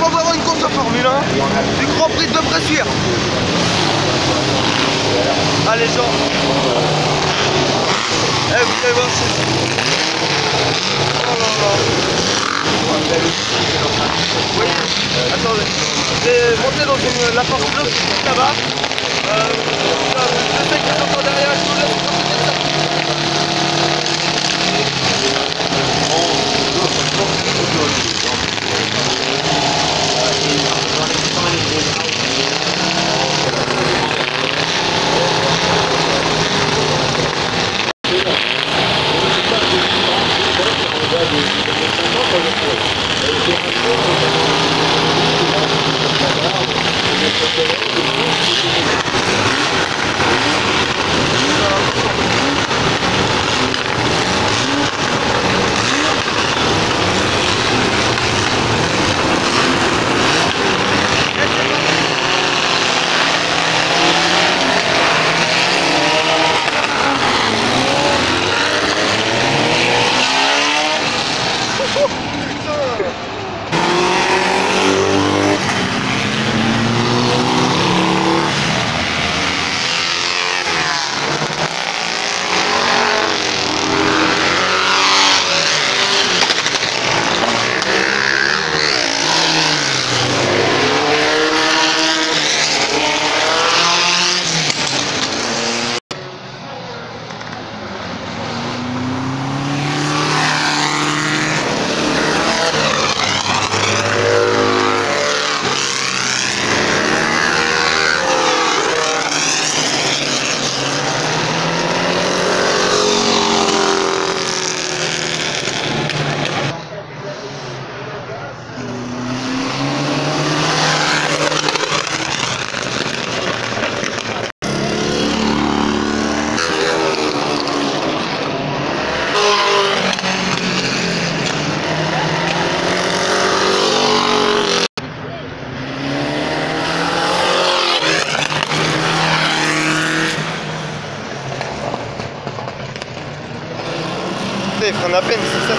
fois voir une course de Formule 1 du Grand Prix de Bressuire. Allez, gens. Eh, vous allez voir, c'est... Oh là là. Voyez Attendez. J'ai monté dans une, la porte bloc juste là-bas. Euh, je sais qu'ils sont derrière, je vous laisse freine à peine, c'est ça.